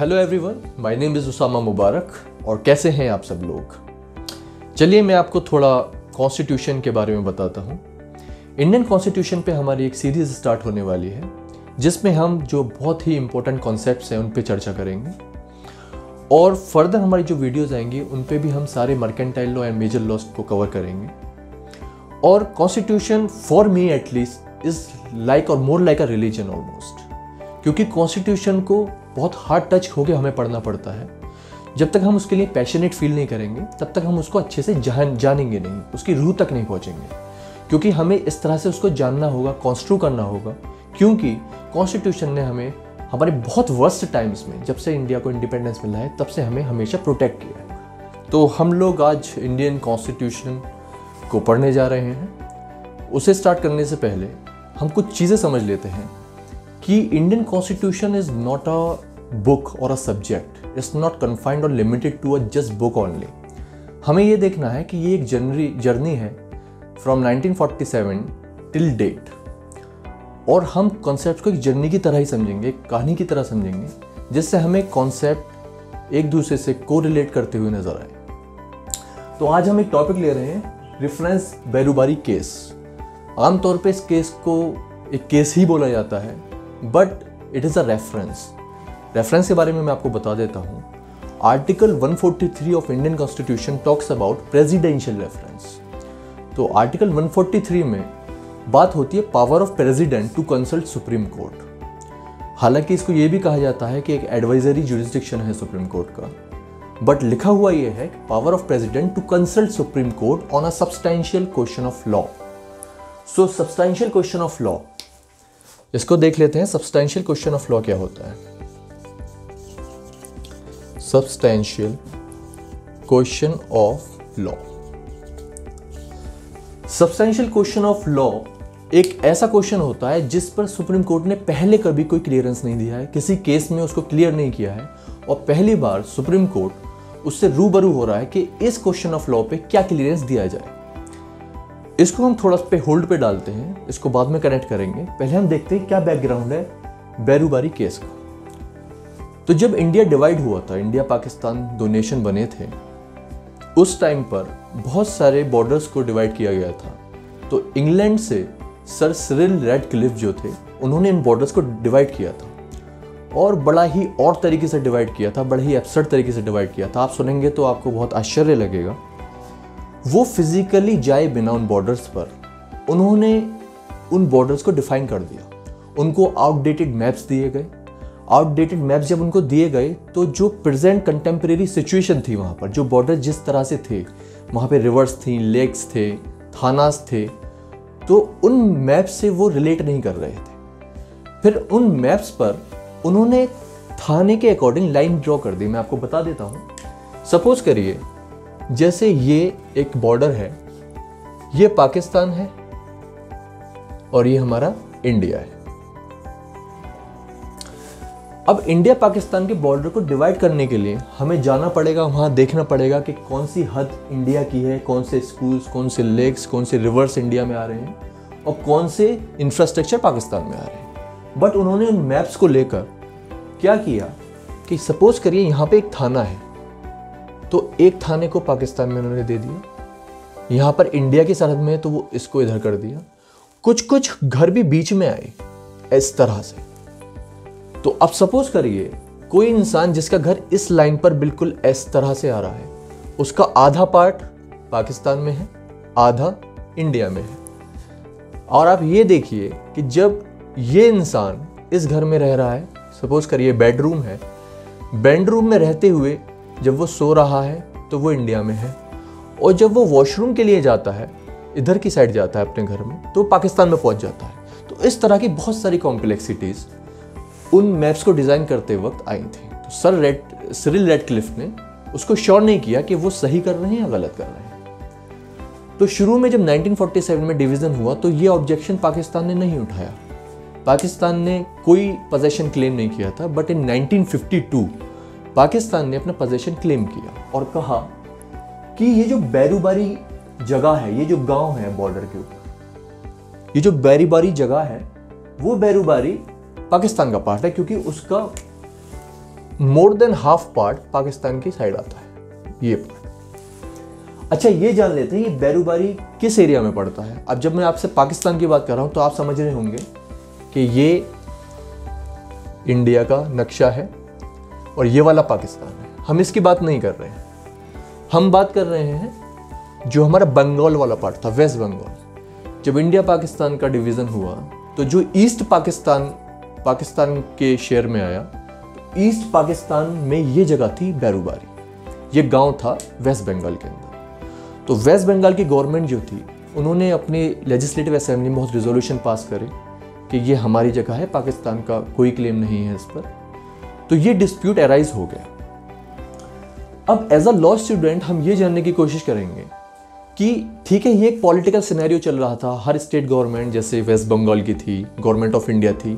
Hello everyone my name is Usama Mubarak और कैसे हैं आप सब लोग? चलिए मैं आपको थोड़ा कॉन्स्टिट्यूशन के बारे में बताता हूँ। इंडियन कॉन्स्टिट्यूशन पे हमारी एक सीरीज़ स्टार्ट होने वाली है, जिसमें हम जो बहुत ही इंपॉर्टेंट कॉन्सेप्ट हैं उन पर चर्चा करेंगे। और फर्दर हमारी जो वीडियोज़ आएँगी, उन पर भी हम सारे mercantile law and major laws को कवर करेंगे। और constitution for me at least is like और more like a religion almost क्योंकि कॉन्स्टिट्यूशन को बहुत हार्ड टच होकर हमें पढ़ना पड़ता है। जब तक हम उसके लिए पैशनेट फील नहीं करेंगे, तब तक हम उसको अच्छे से जान, जानेंगे नहीं, उसकी रूह तक नहीं पहुँचेंगे। क्योंकि हमें इस तरह से उसको जानना होगा कॉन्स्ट्रू करना होगा, क्योंकि कॉन्स्टिट्यूशन ने हमें हमारे बहुत वर्स्ट टाइम्स में, जब से इंडिया को इंडिपेंडेंस मिला है, तब से हमें हमेशा प्रोटेक्ट किया है। तो हम लोग आज इंडियन कॉन्स्टिट्यूशन को पढ़ने जा रहे हैं। उसे स्टार्ट करने से पहले हम कुछ चीज़ें समझ लेते हैं कि Indian constitution is not a book और a subject it's not confined और limited to a just book only हमें ये देखना है कि ये एक जर्नी जर्नी है फ्रॉम 1947 टिल डेट और हम कॉन्सेप्ट को एक जर्नी की तरह ही समझेंगे, एक कहानी की तरह समझेंगे, जिससे हमें कॉन्सेप्ट एक दूसरे से को रिलेट करते हुए नज़र आए। तो आज हम एक टॉपिक ले रहे हैं रेफरेंस बैरूबारी केस आमतौर पे इस केस को, एक केस ही बोला जाता है but it is a reference reference के बारे में मैं आपको बता देता हूँ। Article 143 of Indian constitution talks about presidential reference तो आर्टिकल 143 में बात होती है power of president to consult supreme court हालाँकि इसको ये भी कहा जाता है कि एक एडवाइजरी जुरिस्डिक्शन है सुप्रीम कोर्ट का। बट लिखा हुआ ये है power of president to consult supreme court on a substantial question of law so substantial question of law इसको देख लेते हैं सब्सटैंशियल क्वेश्चन ऑफ़ लॉ क्या होता है। Substantial question of law. Substantial question of law एक ऐसा क्वेश्चन होता है जिस पर सुप्रीम कोर्ट ने पहले कभी कोई क्लियरेंस नहीं दिया है, किसी केस में उसको क्लियर नहीं किया है, और पहली बार सुप्रीम कोर्ट उससे रूबरू हो रहा है कि इस क्वेश्चन ऑफ़ लॉ पे क्या क्लियरेंस दिया जाए। इसको हम थोड़ा पे होल्ड पे डालते हैं, इसको बाद में कनेक्ट करेंगे। पहले हम देखते हैं क्या बैकग्राउंड है बैरूबारी केस का। तो जब इंडिया डिवाइड हुआ था, इंडिया पाकिस्तान दो नेशन बने थे, उस टाइम पर बहुत सारे बॉर्डर्स को डिवाइड किया गया था। तो इंग्लैंड से सर सिरिल रेड क्लिफ जो थे, उन्होंने इन बॉर्डर्स को डिवाइड किया था। और बड़ा ही और तरीके से डिवाइड किया था, बड़ा ही एब्सर्ड तरीके से डिवाइड किया था। आप सुनेंगे तो आपको बहुत आश्चर्य लगेगा। वो फिजिकली जाए बिना उन बॉर्डर्स पर, उन्होंने उन बॉर्डर्स को डिफाइन कर दिया। उनको आउटडेटेड मैप्स दिए गए। आउटडेटेड मैप्स जब उनको दिए गए तो जो प्रेजेंट कंटेम्प्रेरी सिचुएशन थी वहाँ पर, जो बॉर्डर जिस तरह से थे, वहाँ पे रिवर्स थी लेक्स थे, थानास थे तो उन मैप से वो रिलेट नहीं कर रहे थे। फिर उन मैप्स पर उन्होंने थाने के अकॉर्डिंग लाइन ड्रॉ कर दी। मैं आपको बता देता हूँ। सपोज़ करिए, जैसे ये एक बॉर्डर है, ये पाकिस्तान है और ये हमारा इंडिया है। अब इंडिया पाकिस्तान के बॉर्डर को डिवाइड करने के लिए हमें जाना पड़ेगा, वहाँ देखना पड़ेगा कि कौन सी हद इंडिया की है, कौन से स्कूल्स कौन से लेक्स कौन से रिवर्स इंडिया में आ रहे हैं और कौन से इंफ्रास्ट्रक्चर पाकिस्तान में आ रहे हैं। बट उन्होंने उन मैप्स को लेकर क्या किया कि सपोज़ करिए यहाँ पे एक थाना है तो एक थाने को पाकिस्तान में उन्होंने दे दिया। यहाँ पर इंडिया की सरहद में है तो वो इसको इधर कर दिया। कुछ कुछ घर भी बीच में आए, इस तरह से। तो अब सपोज़ करिए, कोई इंसान जिसका घर इस लाइन पर बिल्कुल इस तरह से आ रहा है, उसका आधा पार्ट पाकिस्तान में है, आधा इंडिया में है। और आप ये देखिए कि जब ये इंसान इस घर में रह रहा है, सपोज़ करिए बेडरूम है बेडरूम में रहते हुए जब वो सो रहा है तो वो इंडिया में है। और जब वो वॉशरूम के लिए जाता है, इधर की साइड जाता है अपने घर में तो पाकिस्तान में पहुँच जाता है। तो इस तरह की बहुत सारी कॉम्प्लेक्सिटीज़ उन मैप्स को डिज़ाइन करते वक्त आई थी। तो सर रेड सिरिल रेड क्लिफ ने उसको श्योर नहीं किया कि वो सही कर रहे हैं या गलत कर रहे हैं। तो शुरू में जब 1947 में डिवीज़न हुआ तो ये ऑब्जेक्शन पाकिस्तान ने नहीं उठाया। पाकिस्तान ने कोई पोजेशन क्लेम नहीं किया था बट इन 1952 पाकिस्तान ने अपना पोजेशन क्लेम किया और कहा कि ये जो बैरूबारी जगह है, ये जो गाँव है बॉर्डर के ऊपर, ये जो बैरीबारी जगह है, वो बैरूबारी पाकिस्तान का पार्ट है, क्योंकि उसका more than half part Pakistan की साइड आता है। ये पार्ट अच्छा ये जान लेते हैं ये बैरूबारी किस एरिया में पड़ता है। अब जब मैं आपसे पाकिस्तान की बात कर रहा हूँ तो आप समझ रहे होंगे कि ये इंडिया का नक्शा है और ये वाला पाकिस्तान है। हम इसकी बात नहीं कर रहे हैं। हम बात कर रहे हैं जो हमारा बंगाल वाला पार्ट था वेस्ट बंगाल जब इंडिया पाकिस्तान का डिवीज़न हुआ तो जो ईस्ट पाकिस्तान पाकिस्तान के शेयर में आया तो ईस्ट पाकिस्तान में ये जगह थी बैरूबारी। ये गाँव था वेस्ट बंगाल के अंदर। तो वेस्ट बंगाल की गवर्नमेंट जो थी, उन्होंने अपनी लेजिस्लेटिव असेंबली में बहुत रिजोल्यूशन पास करे कि ये हमारी जगह है, पाकिस्तान का कोई क्लेम नहीं है इस पर। तो ये डिस्प्यूट एराइज हो गया। अब एज अ लॉ स्टूडेंट हम ये जानने की कोशिश करेंगे कि ठीक है, ये एक पॉलिटिकल सिनेरियो चल रहा था, हर स्टेट गवर्नमेंट जैसे वेस्ट बंगाल की थी गवर्नमेंट ऑफ़ इंडिया थी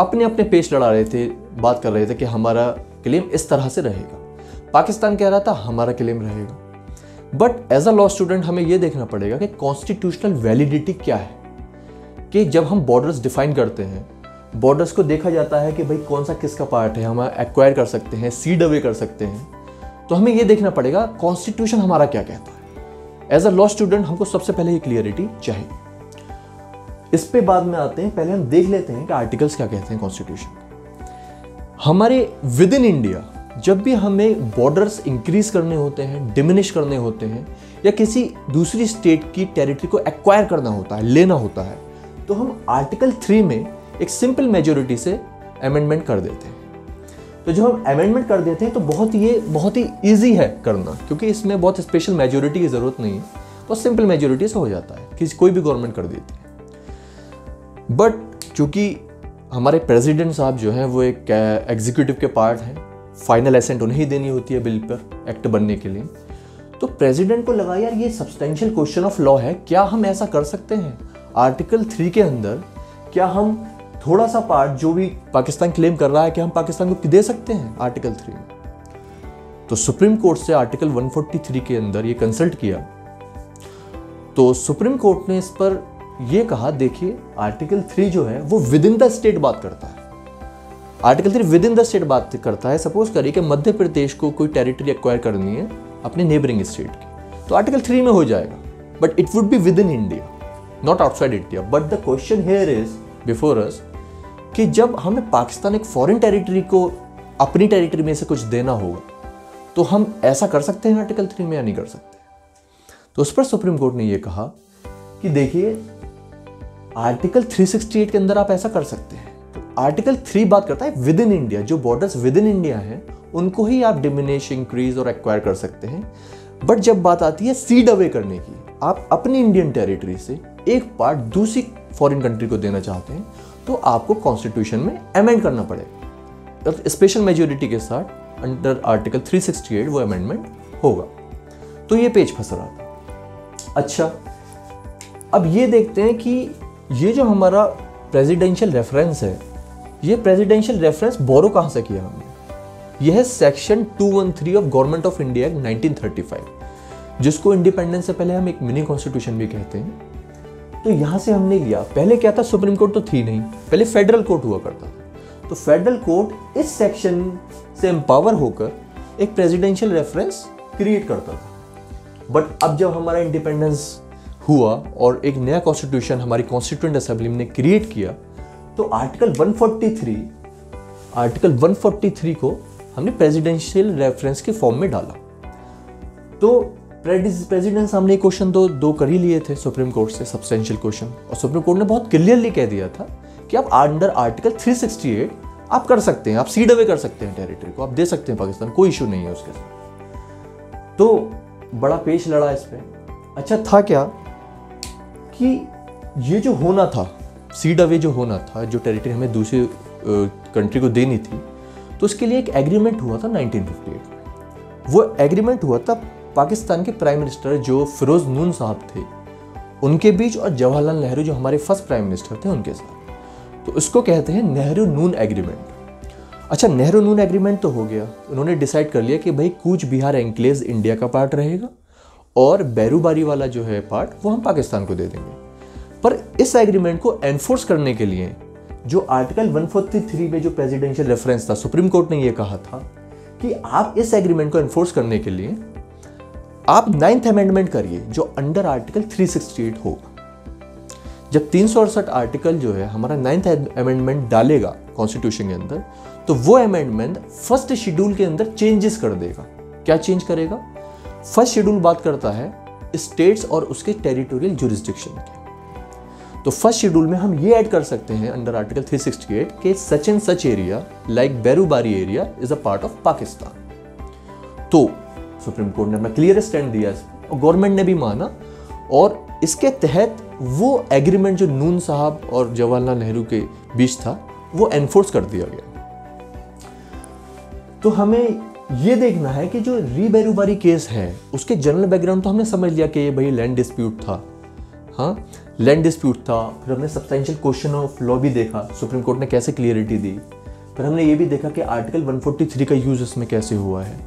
अपने अपने पेश लड़ा रहे थे, बात कर रहे थे कि हमारा क्लेम इस तरह से रहेगा। पाकिस्तान कह रहा था, हमारा क्लेम रहेगा। But as a law student हमें यह देखना पड़ेगा कि कॉन्स्टिट्यूशनल वैलिडिटी क्या है। कि जब हम बॉर्डर्स डिफाइन करते हैं बॉर्डर्स को देखा जाता है कि भाई कौन सा किसका पार्ट है, हम एक्वायर कर सकते हैं सीड अवे कर सकते हैं। तो हमें यह देखना पड़ेगा कॉन्स्टिट्यूशन हमारा क्या कहता है। एज अ लॉ स्टूडेंट हमको सबसे पहले ये क्लियरिटी चाहिए। इस पे बाद में आते हैं, पहले हम देख लेते हैं कि आर्टिकल्स क्या कहते हैं कॉन्स्टिट्यूशन हमारे विद इन इंडिया जब भी हमें बॉर्डर्स इंक्रीज करने होते हैं डिमिनिश करने होते हैं, या किसी दूसरी स्टेट की टेरिटरी को एक्वायर करना होता है, लेना होता है तो हम आर्टिकल थ्री में एक सिंपल मेजोरिटी से अमेंडमेंट कर देते हैं। तो जब हम अमेंडमेंट कर देते हैं तो बहुत ये, बहुत ही ईजी है करना, क्योंकि इसमें बहुत स्पेशल मेजोरिटी की ज़रूरत नहीं है, बहुत सिंपल मेजोरिटी से हो जाता है कि कोई भी गवर्नमेंट कर देती है। बट चूँकि हमारे प्रेसिडेंट साहब जो हैं, वो एक एग्जीक्यूटिव के पार्ट हैं फाइनल एसेंट उन्हें ही देनी होती है बिल पर एक्ट बनने के लिए। तो प्रेसिडेंट को लगा, यार, ये सब्सटेंशियल क्वेश्चन ऑफ़ लॉ है, क्या हम ऐसा कर सकते हैं? आर्टिकल थ्री के अंदर, क्या हम थोड़ा सा पार्ट जो भी पाकिस्तान क्लेम कर रहा है कि हम पाकिस्तान को दे सकते हैं? आर्टिकल थ्री में। तो सुप्रीम कोर्ट से आर्टिकल 143 के अंदर ये कंसल्ट किया। तो सुप्रीम कोर्ट ने इस पर यह कहा, देखिए आर्टिकल थ्री जो है, वो विद इन द स्टेट बात करता है। Article three within the state बात करता है। सपोज़ करिए कि मध्य प्रदेश को कोई टेरिटरी एक्वायर करनी है अपने नेबरिंग स्टेट की। तो आर्टिकल थ्री में हो जाएगा। But it would be within India not outside India but the question here is before us कि जब हमें पाकिस्तान एक फॉरेन टेरिटरी को अपनी टेरिटरी में से कुछ देना होगा तो हम ऐसा कर सकते हैं आर्टिकल थ्री में या नहीं कर सकते? तो उस पर सुप्रीम कोर्ट ने यह कहा कि देखिए आर्टिकल 368 के अंदर आप ऐसा कर सकते हैं। तो आर्टिकल थ्री बात करता है विद इन इंडिया जो बॉर्डर्स विद इन इंडिया हैं, उनको ही आप डिमिनेश इंक्रीज और एक्वायर कर सकते हैं। बट जब बात आती है सीड अवे करने की, आप अपनी इंडियन टेरिटरी से एक पार्ट दूसरी फॉरेन कंट्री को देना चाहते हैं तो आपको कॉन्स्टिट्यूशन में अमेंड करना पड़ेगा। स्पेशल मेजोरिटी के साथ अंडर आर्टिकल 368 वो अमेंडमेंट होगा। तो ये पेज फंस रहा था। अच्छा अब ये देखते हैं कि ये जो हमारा प्रेसिडेंशियल रेफरेंस है, ये प्रेसिडेंशियल रेफरेंस बोरो कहाँ से किया हमने? यह है section 213 of government of India 1935 जिसको इंडिपेंडेंस से पहले हम एक मिनी कॉन्स्टिट्यूशन भी कहते हैं। तो यहाँ से हमने लिया। पहले क्या था? सुप्रीम कोर्ट तो थी नहीं। पहले फेडरल कोर्ट हुआ करता था। तो फेडरल कोर्ट इस सेक्शन से एम्पावर होकर एक प्रेसिडेंशियल रेफरेंस क्रिएट करता था। बट अब जब हमारा इंडिपेंडेंस हुआ और एक नया कॉन्स्टिट्यूशन हमारी कॉन्स्टिट्यूंट असेंबली ने क्रिएट किया तो आर्टिकल 143 आर्टिकल 143 को हमने प्रेसिडेंशियल रेफरेंस के फॉर्म में डाला। तो प्रेसिडेंट सामने क्वेश्चन तो दो कर ही लिए थे, सुप्रीम कोर्ट से सब्सटेंशियल क्वेश्चन और सुप्रीम कोर्ट ने बहुत क्लियरली कह दिया था कि आप अंडर आर्टिकल 368 आप कर सकते हैं, आप सीड अवे कर सकते हैं टेरिटरी को, आप दे सकते हैं पाकिस्तान, कोई इशू नहीं है उसके साथ। तो बड़ा पेश लड़ा इस पर अच्छा था क्या? कि ये जो होना था सीड अवे जो होना था, जो टेरिटरी हमें दूसरी कंट्री को देनी थी तो उसके लिए एक एग्रीमेंट हुआ था 1958 में। वो एग्रीमेंट हुआ था पाकिस्तान के प्राइम मिनिस्टर जो फिरोज नून साहब थे, उनके बीच और जवाहरलाल नेहरू जो हमारे फ़र्स्ट प्राइम मिनिस्टर थे, उनके साथ। तो इसको कहते हैं नेहरू नून एग्रीमेंट अच्छा नेहरू नून एग्रीमेंट तो हो गया। उन्होंने डिसाइड कर लिया कि भाई कूच बिहार एंक्लेज इंडिया का पार्ट रहेगा। और बैरूबारी वाला जो है पार्ट वो हम पाकिस्तान को दे देंगे। पर इस एग्रीमेंट को एनफोर्स करने के लिए, जो आर्टिकल 143 में जो प्रेसिडेंशियल रेफरेंस था सुप्रीम कोर्ट ने ये कहा था कि आप इस एग्रीमेंट को एनफोर्स करने के लिए, आप नाइन्थ अमेंडमेंट करिए, जो अंडर आर्टिकल 368 होगा। जब तीन सौ अड़सठ आर्टिकल जो है, हमारा नाइन्थ अमेंडमेंट डालेगा कॉन्स्टिट्यूशन के अंदर तो वो अमेंडमेंट फ़र्स्ट शेड्यूल के अंदर चेंजेस कर देगा। क्या चेंज करेगा? फ़र्स्ट शेड्यूल बात करता है स्टेट्स और उसके टेरिटोरियल जुरिस्डिक्शन के। तो फ़र्स्ट शेड्यूल में हम ये ऐड कर सकते हैं अंडर आर्टिकल 368 के such and such area like Berubari area is a part of Pakistan तो सुप्रीम कोर्ट ने अपना क्लियर स्टैंड दिया और गवर्नमेंट ने भी माना और इसके तहत वो एग्रीमेंट जो नून साहब और जवाहरलाल नेहरू के बीच था, वो एनफोर्स कर दिया गया। तो हमें ये देखना है कि जो रीबेरूबारी केस है, उसके जनरल बैकग्राउंड तो हमने समझ लिया कि ये भाई लैंड डिस्प्यूट था। हाँ? लैंड डिस्प्यूट था, फिर हमने सब्सटेंशियल क्वेश्चन ऑफ़ लॉ भी देखा सुप्रीम कोर्ट ने कैसे क्लियरिटी दी। फिर हमने ये भी देखा कि आर्टिकल 143 का यूज़ इसमें कैसे हुआ है।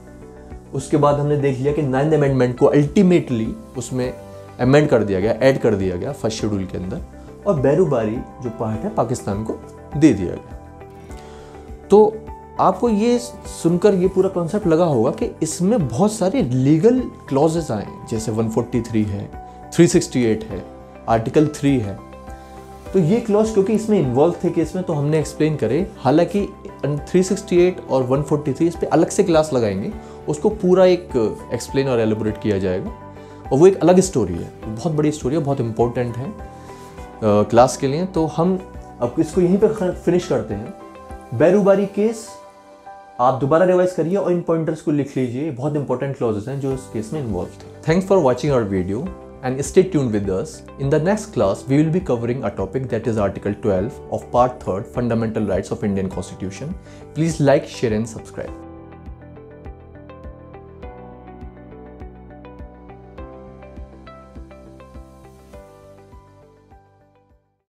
उसके बाद हमने देख लिया कि नाइन्थ अमेंडमेंट को अल्टीमेटली उसमें अमेंड कर दिया गया ऐड कर दिया गया फ़र्स्ट शेड्यूल के अंदर, और बैरूबारी जो पार्ट है, पाकिस्तान को दे दिया गया। तो आपको ये सुनकर ये पूरा कॉन्सेप्ट लगा होगा कि इसमें बहुत सारे लीगल क्लॉजेस आए। जैसे 143 है 368 है आर्टिकल 3 है। तो ये क्लॉज क्योंकि इसमें इन्वॉल्व थे केस में तो हमने एक्सप्लेन करे, हालाँकि 368 और 143 इस पर अलग से क्लास लगाएँगे, उसको पूरा एक एक्सप्लेन और एलिबोरेट किया जाएगा। और वो एक अलग स्टोरी है। बहुत बड़ी स्टोरी है, बहुत इंपॉर्टेंट है क्लास के लिए। तो हम अब इसको यहीं पर फिनिश करते हैं। बैरूबारी केस आप दोबारा रिवाइज करिए और इन पॉइंटर्स को लिख लीजिए। बहुत इंपॉर्टेंट क्लॉजेस हैं जो इस केस में इन्वॉल्व थे thanks for watching our video and stay tuned with us in the next class we will be covering a topic that is article twelve of part third fundamental rights of Indian constitution please like share and subscribe